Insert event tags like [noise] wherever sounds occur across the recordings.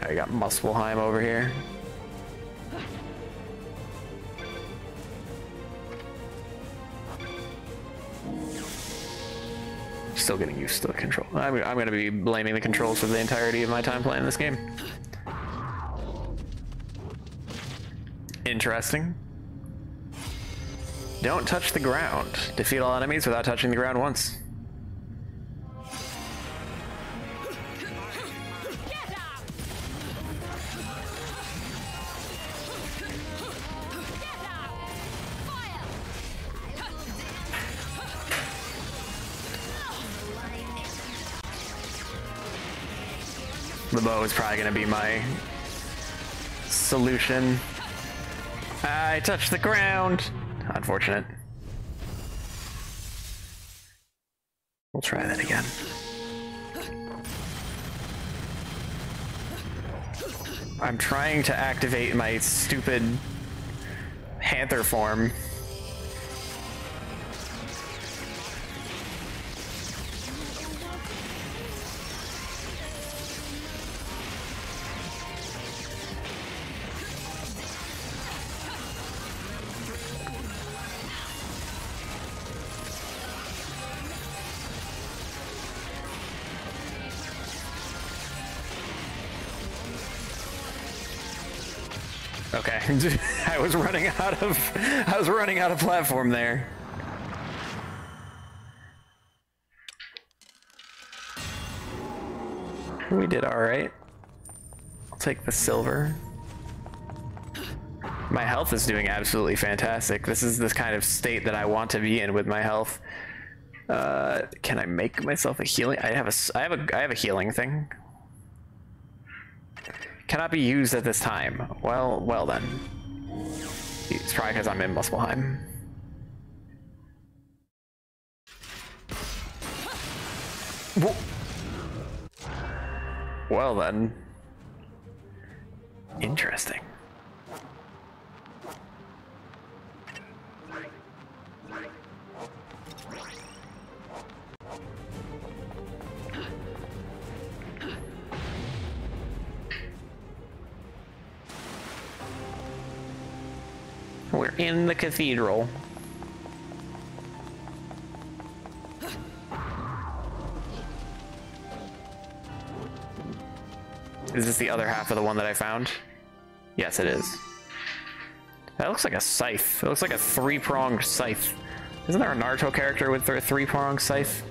I got Muspelheim over here. Still getting used to the control. I'm, I'm going to be blaming the controls for the entirety of my time playing this game. Interesting. Don't touch the ground. Defeat all enemies without touching the ground once. The bow is probably going to be my solution. I touched the ground. Unfortunate. We'll try that again. I'm trying to activate my stupid panther form. [laughs] I was running out of I was running out of platform there. We did all right. I'll take the silver. My health is doing absolutely fantastic. This is this kind of state that I want to be in with my health. Uh, can I make myself a healing? I have a I have a I have a healing thing. Cannot be used at this time. Well, well then. It's probably because I'm in Muspelheim. Well then. Interesting. We're in the cathedral. Is this the other half of the one that I found? Yes, it is. That looks like a scythe. It looks like a three-pronged scythe. Isn't there a Naruto character with a three-pronged scythe?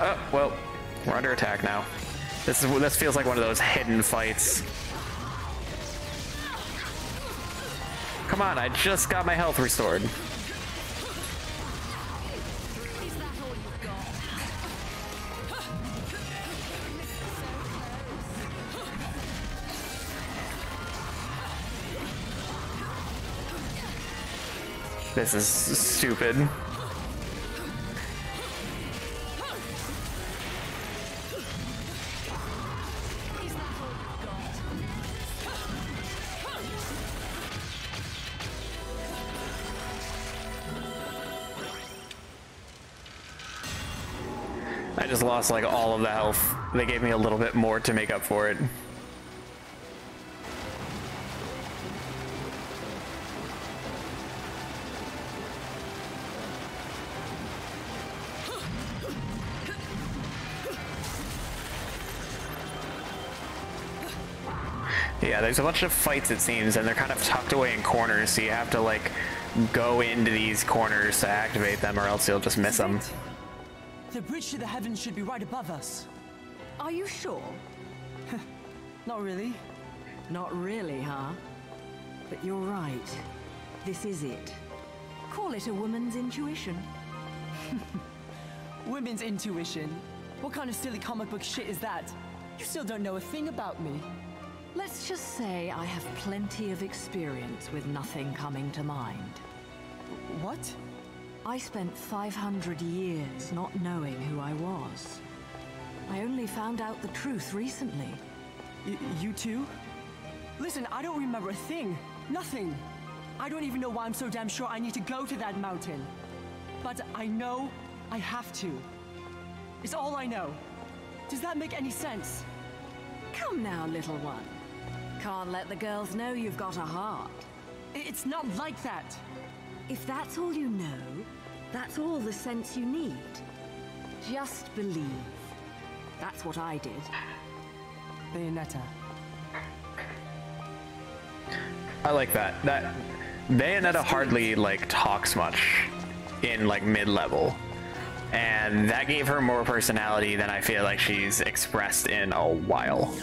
Oh, well, we're under attack now. This is this feels like one of those hidden fights. Come on, I just got my health restored. This is stupid. Lost like all of the health. They gave me a little bit more to make up for it. Yeah, there's a bunch of fights it seems, and they're kind of tucked away in corners, so you have to like go into these corners to activate them, or else you'll just miss them. The bridge to the heavens should be right above us. Are you sure? [laughs] Not really. Not really, huh? But you're right. This is it. Call it a woman's intuition. [laughs] Women's intuition. What kind of silly comic book shit is that? You still don't know a thing about me. Let's just say I have plenty of experience with nothing coming to mind. What? I spent 500 years not knowing who I was. I only found out the truth recently. Y you too? Listen, I don't remember a thing. Nothing. I don't even know why I'm so damn sure I need to go to that mountain. But I know I have to. It's all I know. Does that make any sense? Come now, little one. Can't let the girls know you've got a heart. It's not like that. If that's all you know, that's all the sense you need. Just believe. That's what I did. Bayonetta. I like that. That Bayonetta hardly like talks much in like mid-level. And that gave her more personality than I feel like she's expressed in a while.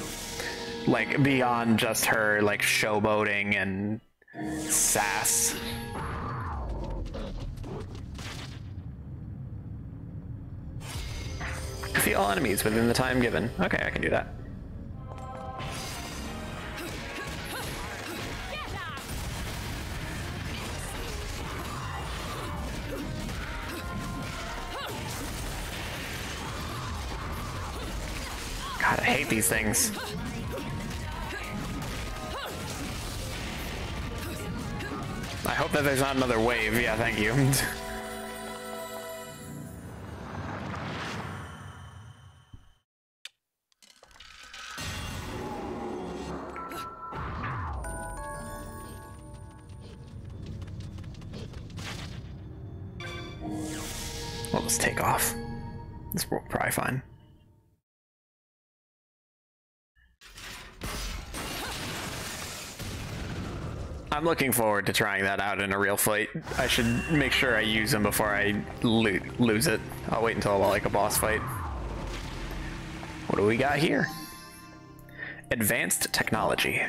Like beyond just her like showboating and sass. Defeat all enemies within the time given. Okay, I can do that. God, I hate these things. I hope that there's not another wave. Yeah, thank you. [laughs] Let's take off. This will probably fine. I'm looking forward to trying that out in a real fight. I should make sure I use them before I lo lose it. I'll wait until like a boss fight. What do we got here? Advanced technology.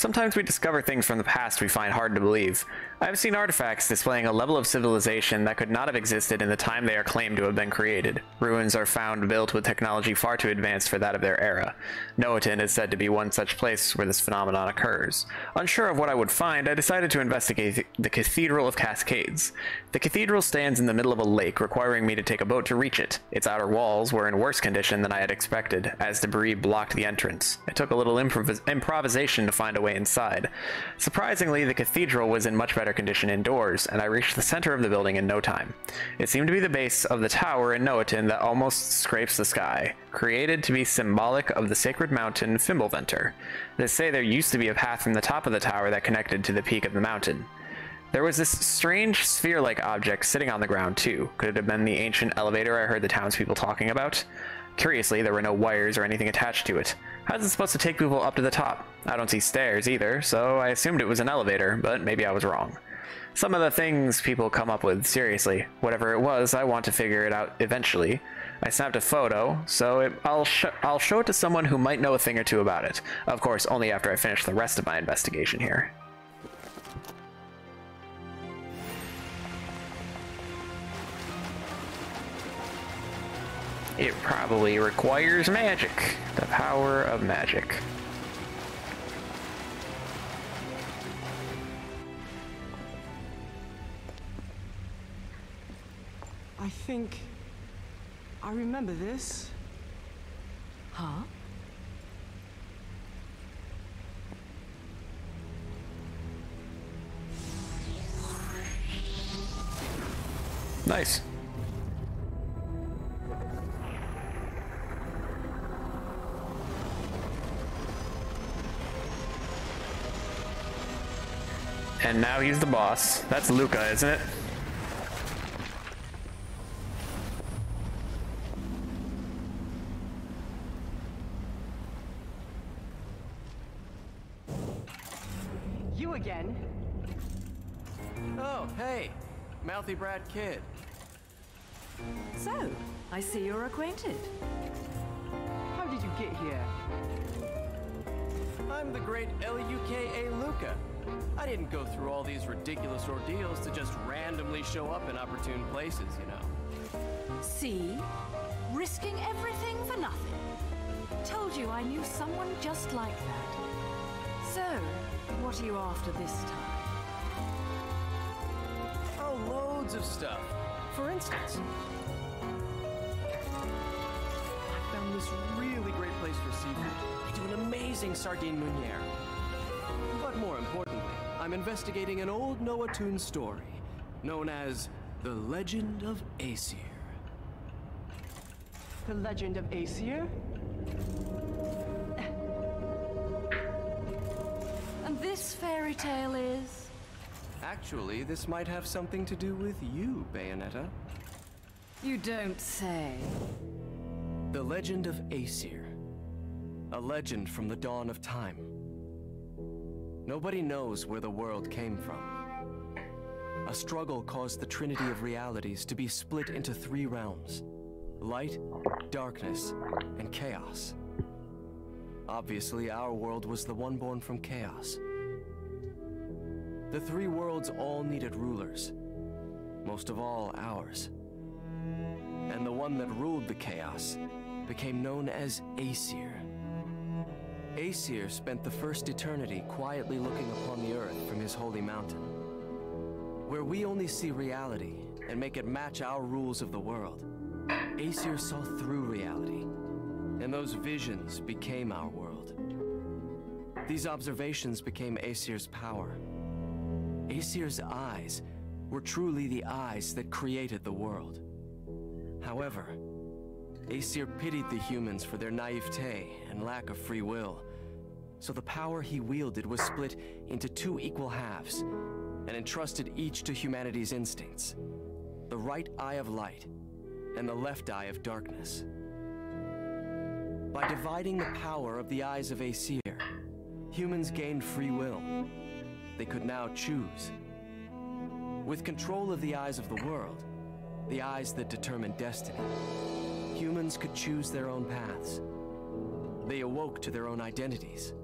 Sometimes we discover things from the past we find hard to believe. I have seen artifacts displaying a level of civilization that could not have existed in the time they are claimed to have been created. Ruins are found built with technology far too advanced for that of their era. Noatun is said to be one such place where this phenomenon occurs. Unsure of what I would find, I decided to investigate the Cathedral of Cascades. The cathedral stands in the middle of a lake, requiring me to take a boat to reach it. Its outer walls were in worse condition than I had expected, as debris blocked the entrance. It took a little improvis improvisation to find a way inside. Surprisingly, the cathedral was in much better condition indoors, and I reached the center of the building in no time. It seemed to be the base of the tower in Noatun that almost scrapes the sky, created to be symbolic of the sacred mountain Fimbulventr. They say there used to be a path from the top of the tower that connected to the peak of the mountain. There was this strange sphere-like object sitting on the ground too. Could it have been the ancient elevator I heard the townspeople talking about? Curiously, there were no wires or anything attached to it. How is it supposed to take people up to the top? I don't see stairs either, so I assumed it was an elevator, but maybe I was wrong. Some of the things people come up with, seriously. Whatever it was, I want to figure it out eventually. I snapped a photo, so it, I'll, sh I'll show it to someone who might know a thing or two about it. Of course, only after I finish the rest of my investigation here. It probably requires magic. The power of magic. I think. I remember this. Huh? Nice. And now he's the boss. That's Luka, isn't it? You again? Oh, hey, Mouthy Brad Kid. So, I see you're acquainted. How did you get here? I'm the great L-U-K-A Luka. I didn't go through all these ridiculous ordeals to just randomly show up in opportune places, you know. See? Risking everything for nothing. Told you I knew someone just like that. So, what are you after this time? Oh, loads of stuff. For instance, I found this really great place for seafood. They do an amazing sardine meuniere. But more importantly, I'm investigating an old Noatun story known as the Legend of Aesir. The legend of Aesir? And this fairy tale is. Actually, this might have something to do with you, Bayonetta. You don't say. The legend of Aesir. A legend from the dawn of time. Nobody knows where the world came from. A struggle caused the trinity of realities to be split into three realms. Light, darkness, and chaos. Obviously, our world was the one born from chaos. The three worlds all needed rulers. Most of all, ours. And the one that ruled the chaos became known as Aesir. Aesir spent the first eternity quietly looking upon the earth from his holy mountain. Where we only see reality and make it match our rules of the world, Aesir saw through reality, and those visions became our world. These observations became Aesir's power. Aesir's eyes were truly the eyes that created the world. However, Aesir pitied the humans for their naivete and lack of free will. So the power he wielded was split into two equal halves and entrusted each to humanity's instincts. The right eye of light and the left eye of darkness. By dividing the power of the eyes of Aesir, humans gained free will. They could now choose. With control of the eyes of the world, the eyes that determine destiny, humans could choose their own paths. They awoke to their own identities.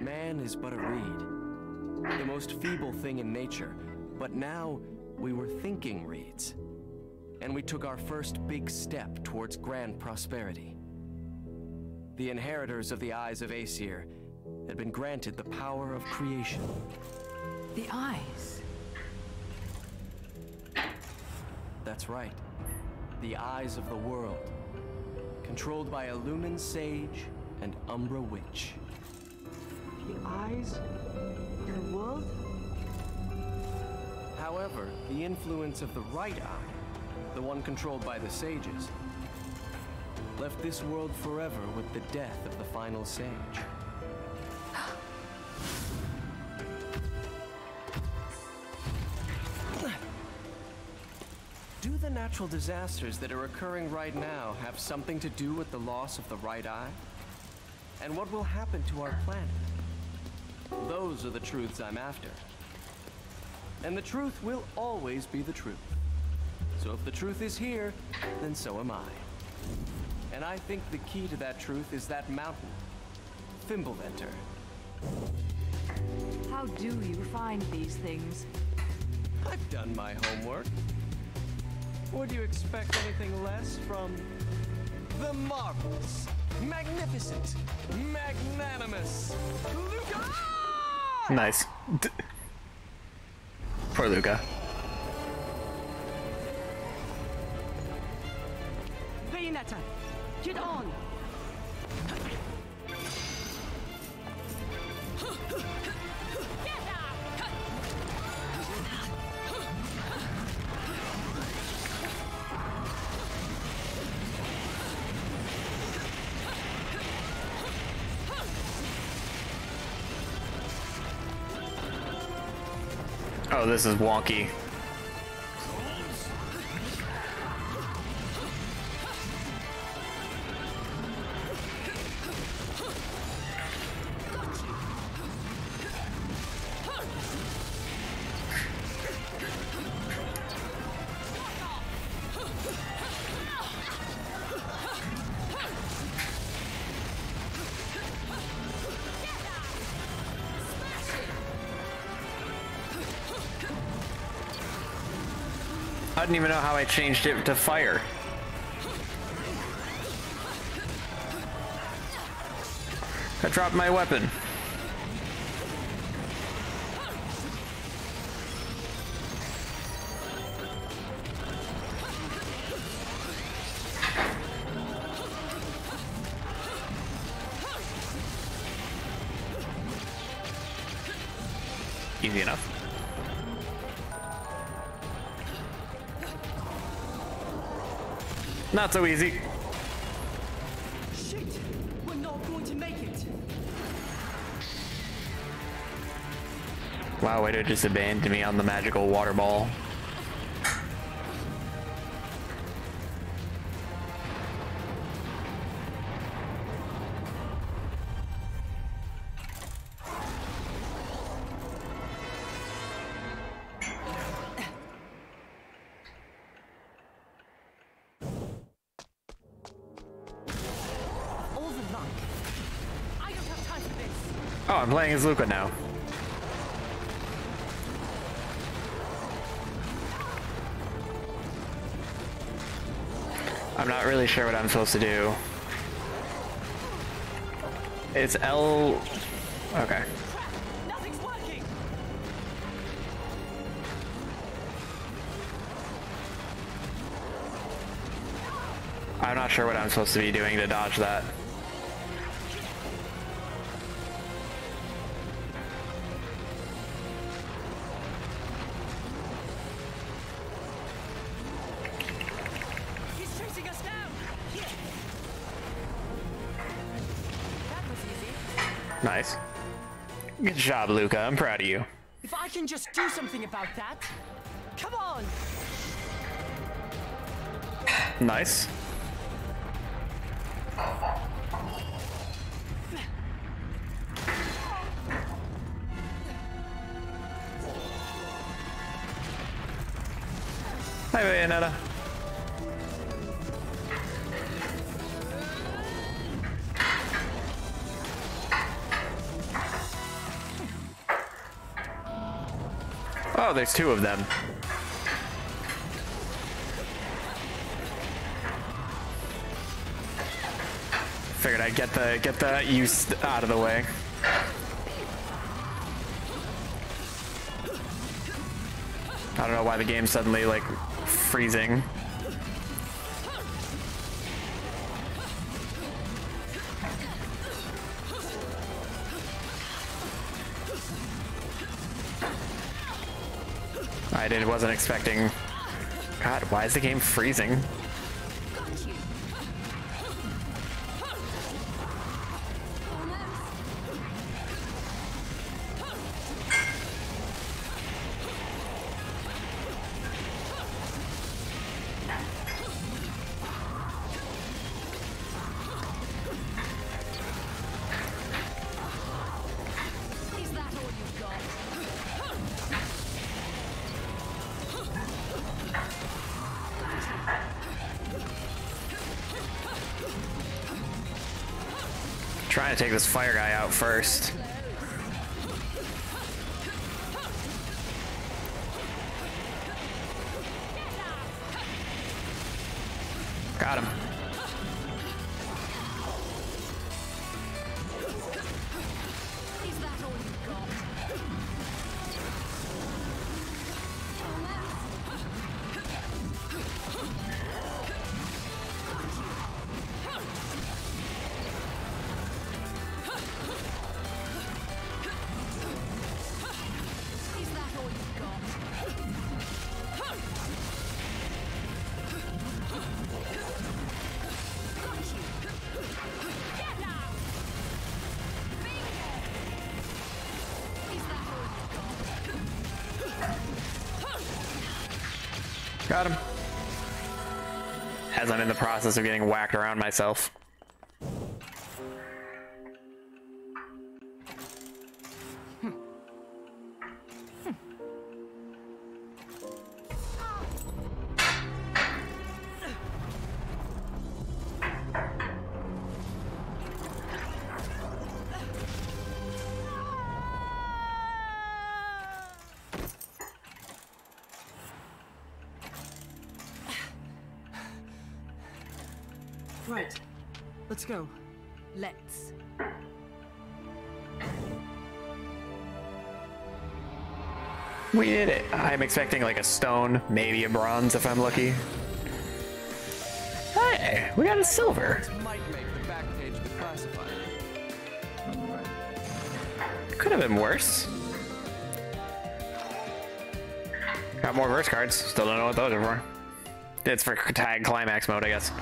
Man is but a reed, the most feeble thing in nature, but now we were thinking reeds. And we took our first big step towards grand prosperity. The inheritors of the Eyes of Aesir had been granted the power of creation. The eyes. That's right. The eyes of the world. Controlled by a Lumen Sage and Umbra Witch. The eyes of the world? However, the influence of the right eye, the one controlled by the sages, left this world forever with the death of the final sage. Natural disasters that are occurring right now have something to do with the loss of the right eye? And what will happen to our planet? Those are the truths I'm after. And the truth will always be the truth. So if the truth is here, then so am I. And I think the key to that truth is that mountain, Fimbulventr. How do you find these things? I've done my homework. Would you expect anything less from the marvelous, magnificent, magnanimous Luka? Nice. D- Poor Luka. Bayonetta, get on! Oh, this is wonky. I didn't even know how I changed it to fire. I dropped my weapon. Not so easy. Shit! We're not going to make it! Wow, way to just abandon me on the magical water ball. I'm playing as Luka now. I'm not really sure what I'm supposed to do. It's L... Okay. I'm not sure what I'm supposed to be doing to dodge that. Nice. Good job, Luka. I'm proud of you. If I can just do something about that. Come on! Nice. Hi, Bayonetta. Oh, there's two of them. Figured I'd get the get the use out of the way. I don't know why the game's suddenly like freezing. I didn't wasn't expecting. God, why is the game freezing? Trying to take this fire guy out first. Got him. Got? Him. As I'm in the process of getting whacked around myself. Right. Let's go. Let's. We did it. I'm expecting like a stone, maybe a bronze if I'm lucky. Hey, we got a silver. Might make the back page of the classified. Could have been worse. Got more verse cards. Still don't know what those are for. It's for tag climax mode, I guess.